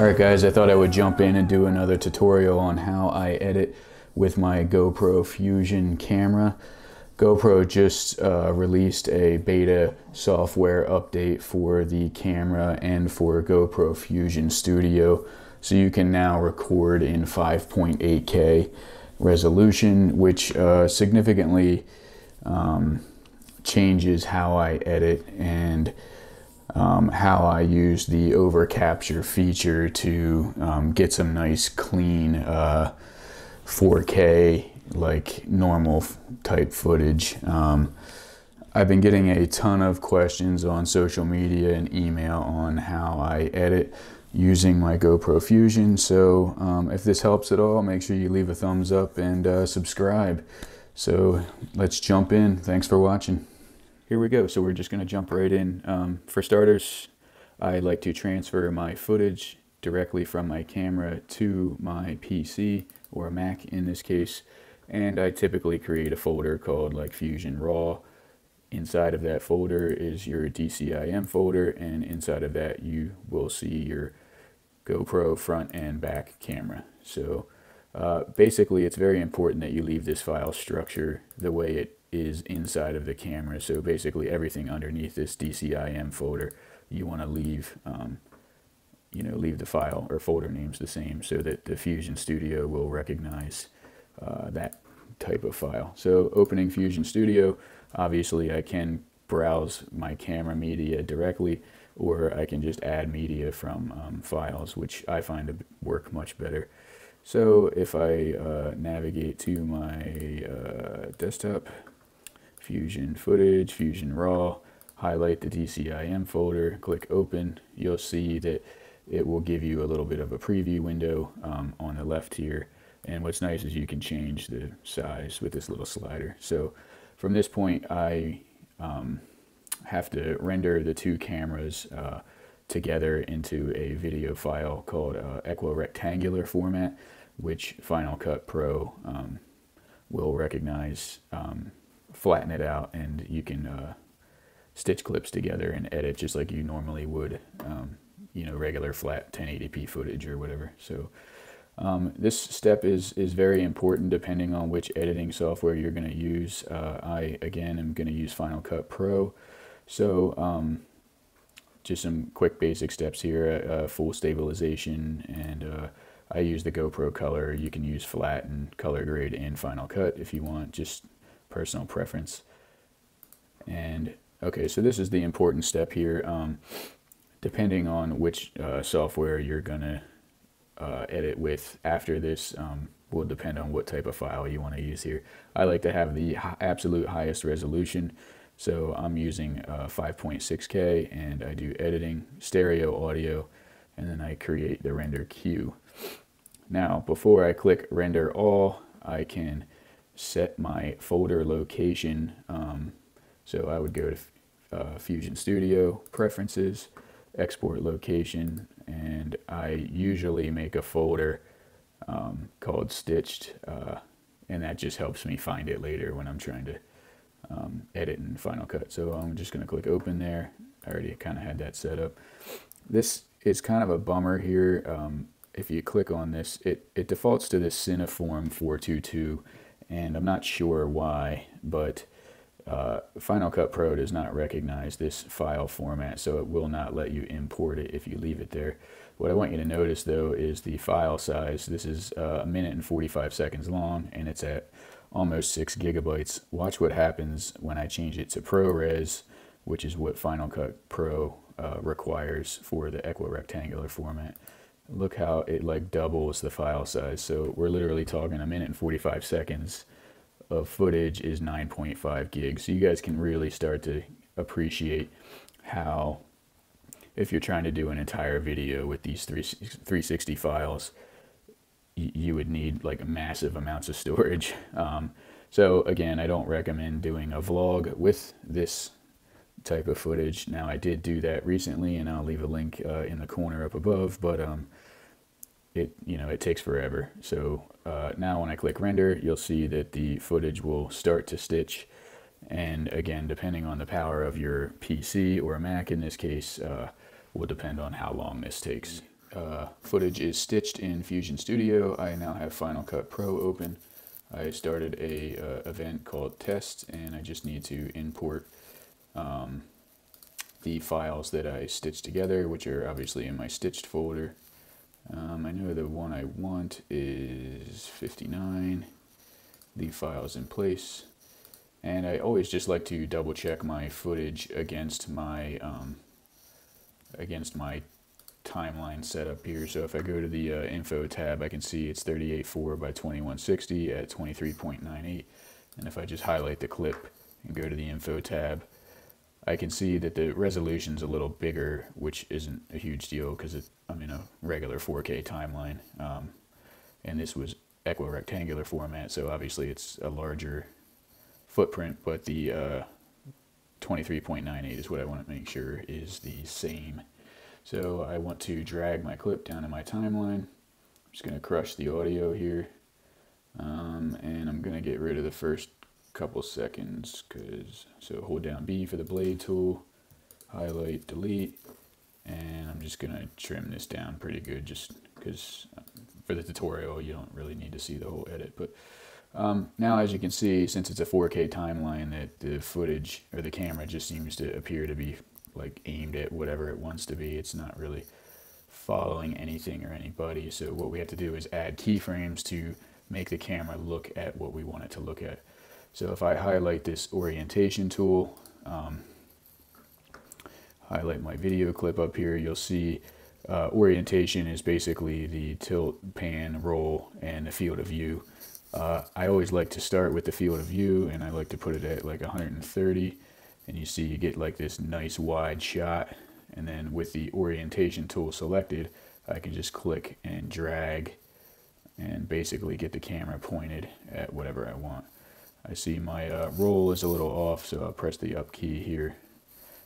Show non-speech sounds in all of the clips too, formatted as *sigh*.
Alright guys, I thought I would jump in and do another tutorial on how I edit with my GoPro Fusion camera. GoPro just uh, released a beta software update for the camera and for GoPro Fusion Studio. So you can now record in 5.8K resolution, which uh, significantly um, changes how I edit and um, how I use the over capture feature to um, get some nice clean uh, 4K like normal type footage. Um, I've been getting a ton of questions on social media and email on how I edit using my GoPro Fusion. So um, if this helps at all, make sure you leave a thumbs up and uh, subscribe. So let's jump in. Thanks for watching here we go. So we're just going to jump right in. Um, for starters, I like to transfer my footage directly from my camera to my PC or Mac in this case. And I typically create a folder called like Fusion Raw. Inside of that folder is your DCIM folder and inside of that you will see your GoPro front and back camera. So uh, basically it's very important that you leave this file structure the way it is inside of the camera. So basically everything underneath this DCIM folder, you want to leave, um, you know, leave the file or folder names the same so that the Fusion Studio will recognize uh, that type of file. So opening Fusion Studio, obviously I can browse my camera media directly or I can just add media from um, files, which I find to work much better. So if I uh, navigate to my uh, desktop, Fusion Footage, Fusion Raw, highlight the DCIM folder, click Open, you'll see that it will give you a little bit of a preview window um, on the left here. And what's nice is you can change the size with this little slider. So from this point, I um, have to render the two cameras uh, together into a video file called uh, equirectangular format, which Final Cut Pro um, will recognize um, flatten it out and you can uh, stitch clips together and edit just like you normally would, um, you know, regular flat 1080p footage or whatever. So um, this step is, is very important depending on which editing software you're going to use. Uh, I, again, am going to use Final Cut Pro. So um, just some quick basic steps here, uh, full stabilization, and uh, I use the GoPro color. You can use flat and color grade and Final Cut if you want. Just personal preference. And okay, so this is the important step here. Um, depending on which uh, software you're gonna uh, edit with after this um, will depend on what type of file you want to use here. I like to have the absolute highest resolution. So I'm using uh, 5.6K and I do editing, stereo audio, and then I create the render queue. Now, before I click render all, I can set my folder location. Um, so I would go to uh, Fusion Studio, Preferences, Export Location, and I usually make a folder um, called Stitched, uh, and that just helps me find it later when I'm trying to um, edit in Final Cut. So I'm just going to click Open there. I already kind of had that set up. This is kind of a bummer here. Um, if you click on this, it, it defaults to this Cineform 422 and I'm not sure why, but uh, Final Cut Pro does not recognize this file format, so it will not let you import it if you leave it there. What I want you to notice though is the file size. This is uh, a minute and 45 seconds long and it's at almost six gigabytes. Watch what happens when I change it to ProRes, which is what Final Cut Pro uh, requires for the equirectangular format look how it like doubles the file size. So we're literally talking a minute and 45 seconds of footage is 9.5 gigs. So you guys can really start to appreciate how if you're trying to do an entire video with these 360 files, you would need like massive amounts of storage. *laughs* Um, so again, I don't recommend doing a vlog with this type of footage. Now I did do that recently and I'll leave a link uh, in the corner up above, but um, it you know it takes forever. So uh, now when I click render, you'll see that the footage will start to stitch. And again, depending on the power of your PC or Mac in this case, uh, will depend on how long this takes. uh, footage is stitched in Fusion Studio. I now have Final Cut Pro open. I started a uh, event called test and I just need to import um, the files that I stitched together, which are obviously in my stitched folder. Um, I know the one I want is 59. The file's in place. And I always just like to double check my footage against my um, against my timeline setup here. So if I go to the uh, info tab, I can see it's 38.4 by 2160 at 23.98. And if I just highlight the clip and go to the info tab, I can see that the resolution's a little bigger, which isn't a huge deal because I'm in a regular 4K timeline. Um, and this was equirectangular format, so obviously it's a larger footprint, but the uh, 23.98 is what I want to make sure is the same. So I want to drag my clip down to my timeline. I'm just going to crush the audio here. Um, and I'm going to get rid of the first couple seconds because so hold down B for the blade tool, highlight, delete, and I'm just gonna trim this down pretty good just because um, for the tutorial you don't really need to see the whole edit. But um, now as you can see, since it's a 4K timeline, that the footage or the camera just seems to appear to be like aimed at whatever it wants to be. It's not really following anything or anybody. So what we have to do is add keyframes to make the camera look at what we want it to look at. So if I highlight this orientation tool, um, highlight my video clip up here, you'll see uh, orientation is basically the tilt, pan, roll, and the field of view. Uh, I always like to start with the field of view and I like to put it at like 130 and you see you get like this nice wide shot and then with the orientation tool selected I can just click and drag and basically get the camera pointed at whatever I want. I see my uh, roll is a little off, so I'll press the up key here.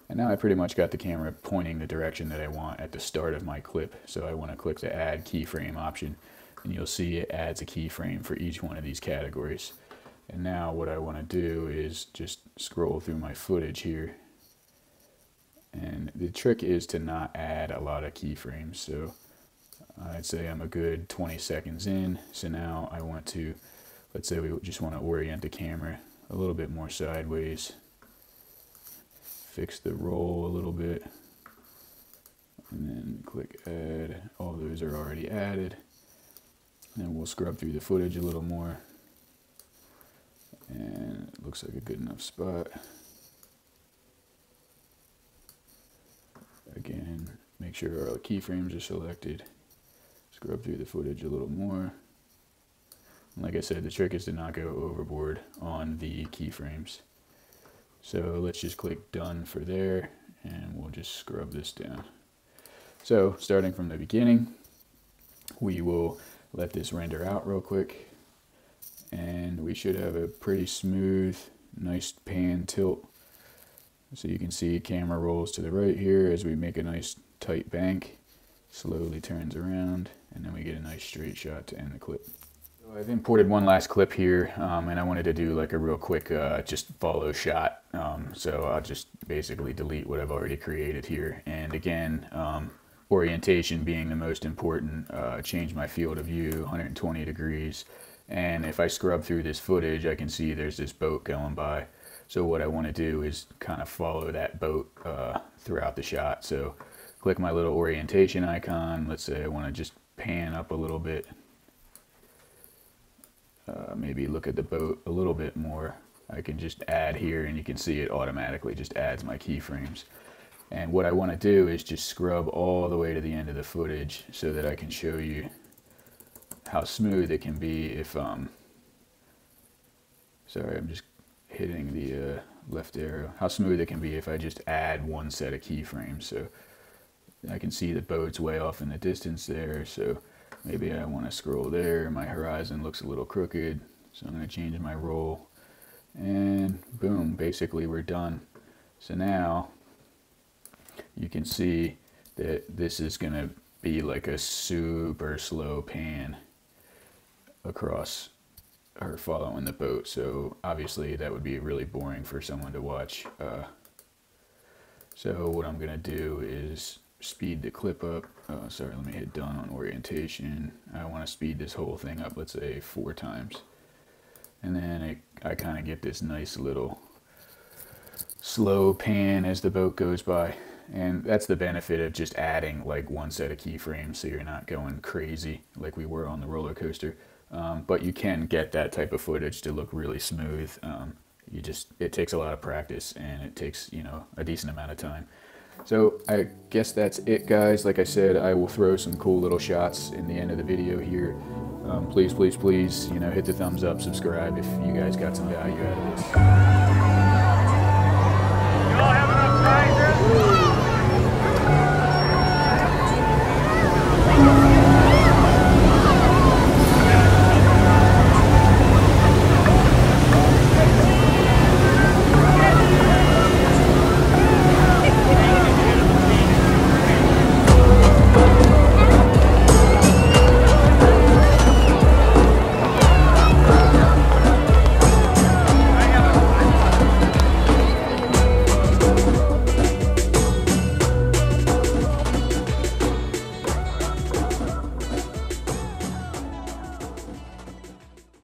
And now I pretty much got the camera pointing the direction that I want at the start of my clip. So I want to click the add keyframe option and you'll see it adds a keyframe for each one of these categories. And now what I want to do is just scroll through my footage here. And the trick is to not add a lot of keyframes. So I'd say I'm a good 20 seconds in. So now I want to let's say we just want to orient the camera a little bit more sideways. Fix the roll a little bit. And then click add. All those are already added. And we'll scrub through the footage a little more. And it looks like a good enough spot. Again make sure our keyframes are selected. Scrub through the footage a little more like I said, the trick is to not go overboard on the keyframes. So let's just click done for there and we'll just scrub this down. So starting from the beginning, we will let this render out real quick and we should have a pretty smooth, nice pan tilt. So you can see camera rolls to the right here as we make a nice tight bank, slowly turns around, and then we get a nice straight shot to end the clip. I've imported one last clip here um, and I wanted to do like a real quick uh, just follow shot. Um, so I'll just basically delete what I've already created here. And again, um, orientation being the most important, uh, change my field of view 120 degrees. And if I scrub through this footage, I can see there's this boat going by. So what I want to do is kind of follow that boat uh, throughout the shot. So click my little orientation icon. Let's say I want to just pan up a little bit uh, maybe look at the boat a little bit more, I can just add here and you can see it automatically just adds my keyframes. And what I want to do is just scrub all the way to the end of the footage so that I can show you how smooth it can be if, um, sorry, I'm just hitting the uh, left arrow, how smooth it can be if I just add one set of keyframes. So I can see the boat's way off in the distance there. So maybe I want to scroll there. My horizon looks a little crooked. So I'm going to change my roll. And boom, basically we're done. So now you can see that this is going to be like a super slow pan across her following the boat. So obviously that would be really boring for someone to watch. Uh, so what I'm going to do is speed the clip up. Uh, sorry, let me hit done on orientation. I want to speed this whole thing up, let's say four times. And then it, I kind of get this nice little slow pan as the boat goes by. And that's the benefit of just adding like one set of keyframes so you're not going crazy like we were on the roller coaster. Um, but you can get that type of footage to look really smooth. Um, you just, it takes a lot of practice and it takes, you know, a decent amount of time. So I guess that's it, guys. Like I said, I will throw some cool little shots in the end of the video here. Um, please, please, please, you know, hit the thumbs up, subscribe if you guys got some value out of this.